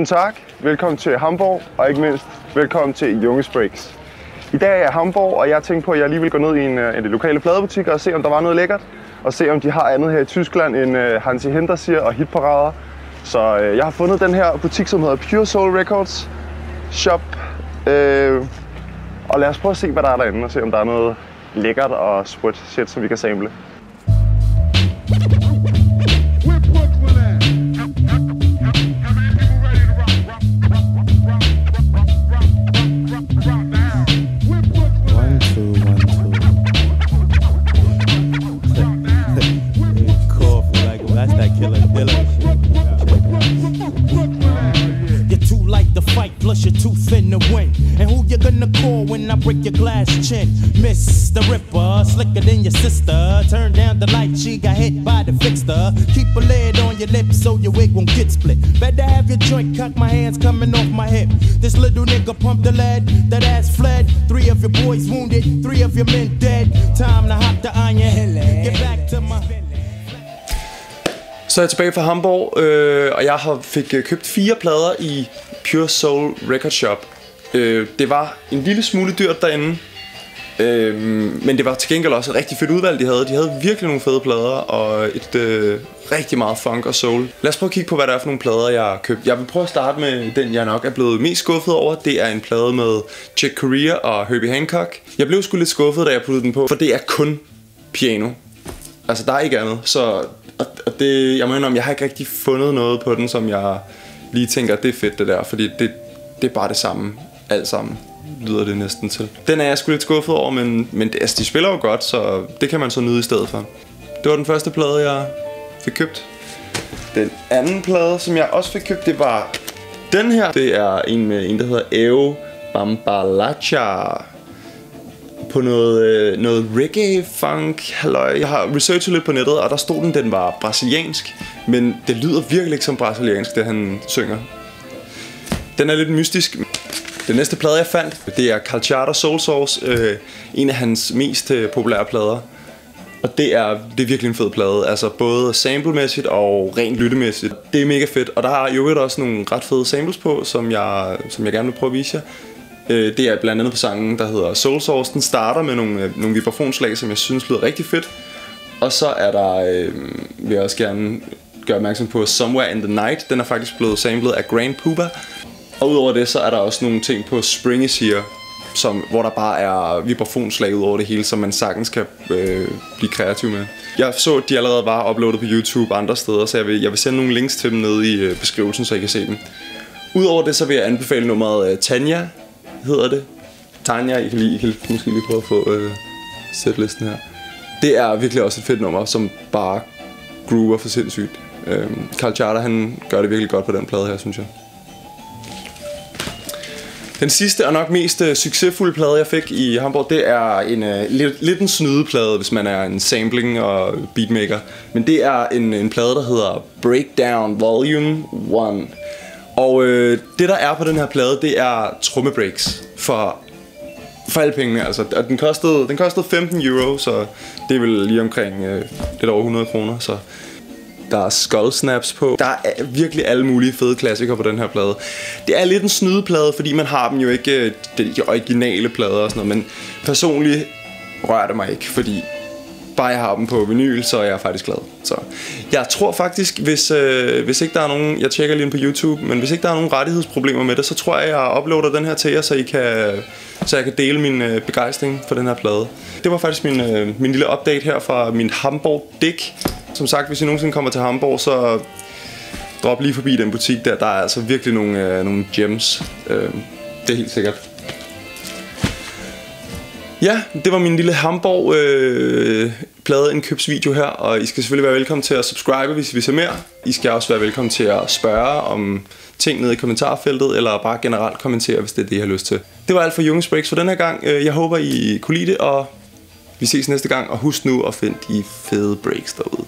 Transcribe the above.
Guten Tag, velkommen til Hamburg, og ikke mindst velkommen til Junges Breaks. I dag er jeg i Hamburg, og jeg tænkte på, at jeg lige vil gå ned i en, øh, en de lokale pladebutikker og se, om der var noget lækkert. Og se, om de har andet her i Tyskland end uh, Hansi Hinterseer og hitparader. Så uh, jeg har fundet den her butik, som hedder Pure Soul Records Shop. Uh, og lad os prøve at se, hvad der er derinde, og se, om der er noget lækkert og sprødt shit, som vi kan samle. To fight, plus you're too thin to win. And who you gonna call when I break your glass chin? Miss the Ripper, slicker than your sister. Turn down the light, she got hit by the fixer. Keep a lid on your lips so your wig won't get split. Better have your joint cock, my hands coming off my hip. This little nigga pumped the lead, that ass fled. Three of your boys wounded, three of your men dead. Time to hop the iron, get back to my. Så er jeg tilbage fra Hamburg, øh, og jeg har fik øh, købt fire plader i Pure Soul Record Shop. Øh, det var en lille smule dyrt derinde, øh, men det var til gengæld også et rigtig fedt udvalg, de havde. De havde virkelig nogle fede plader, og et øh, rigtig meget funk og soul. Lad os prøve at kigge på, hvad der er for nogle plader, jeg har købt. Jeg vil prøve at starte med den, jeg nok er blevet mest skuffet over. Det er en plade med Chick Corea og Herbie Hancock. Jeg blev sgu lidt skuffet, da jeg puttede den på, for det er kun piano. Altså, der er ikke andet. Så og, og det, jeg må indrømme, jeg har ikke rigtig fundet noget på den, som jeg lige tænker, det er fedt det der. Fordi det, det er bare det samme, alt sammen lyder det næsten til. Den er jeg sgu lidt skuffet over, men, men altså, de spiller jo godt, så det kan man så nyde i stedet for. Det var den første plade, jeg fik købt. Den anden plade, som jeg også fik købt, det var den her. Det er en med en, der hedder Eo Bambalacha på noget, øh, noget reggae funk halløj. Jeg har researchet lidt på nettet, og der stod den, den var brasiliansk. Men det lyder virkelig ikke som brasiliansk, det han synger. Den er lidt mystisk. Den næste plade, jeg fandt, det er Calciata Soul Sauce. Øh, en af hans mest øh, populære plader. Og det er, det er virkelig en fed plade. Altså både samplemæssigt og rent lyttemæssigt. Det er mega fedt. Og der har jo også nogle ret fede samples på, som jeg, som jeg gerne vil prøve at vise jer. Øh, det er blandt andet på sangen, der hedder Soul Source. Den starter med nogle, øh, nogle vibrafonslag, som jeg synes lyder rigtig fedt. Og så er der, øh, vil jeg også gerne gøre opmærksom på, Somewhere in the Night. Den er faktisk blevet samlet af Grand Puba. Og udover det, så er der også nogle ting på Springy Here, som, hvor der bare er vibrafonslag ud over det hele, som man sagtens kan øh, blive kreativ med. Jeg så, at de allerede var uploadet på YouTube andre steder, så jeg vil, jeg vil sende nogle links til dem nede i øh, beskrivelsen, så I kan se dem. Udover det, så vil jeg anbefale nummeret øh, Tanja, hedder det. Tanja, I kan, lige, I kan måske lige prøve at få øh, setlisten her. Det er virkelig også et fedt nummer, som bare groover for sindssygt. Øh, Carl Charter, han gør det virkelig godt på den plade her, synes jeg. Den sidste og nok mest øh, succesfulde plade, jeg fik i Hamburg, det er en uh, lidt, lidt en snydeplade, hvis man er en sampling og beatmaker. Men det er en, en plade, der hedder Breakdown Volume 1. Og øh, det, der er på den her plade, det er trommebreaks for, for alle pengene. Altså, og den, kostede, den kostede 15 euro, så det er vel lige omkring øh, lidt over 100 kroner. Så der er skull snaps på. Der er virkelig alle mulige fede klassikere på den her plade. Det er lidt en snydeplade, fordi man har dem jo ikke øh, de originale plader og sådan noget, men personligt rører det mig ikke, fordi bare jeg har dem på vinyl, så er jeg faktisk glad. Så jeg tror faktisk, hvis, øh, hvis ikke der er nogen, jeg tjekker lige på YouTube, men hvis ikke der er nogen rettighedsproblemer med det, så tror jeg, jeg uploader den her til jer, så I kan, så jeg kan dele min øh, begejstring for den her plade. Det var faktisk min, øh, min lille update her fra min Hamburg Dick. Som sagt, hvis I nogensinde kommer til Hamburg, så drop lige forbi den butik der. Der er altså virkelig nogle, øh, nogle gems. Øh, det er helt sikkert. Ja, det var min lille Hamburg øh, købsvideo her, og I skal selvfølgelig være velkommen til at subscribe, hvis I vil se mere. I skal også være velkommen til at spørge om ting nede i kommentarfeltet, eller bare generelt kommentere, hvis det er det, I har lyst til. Det var alt for Jungens Breaks for den her gang. Øh, jeg håber, I kunne lide det, og vi ses næste gang, og husk nu at finde de fede breaks derude.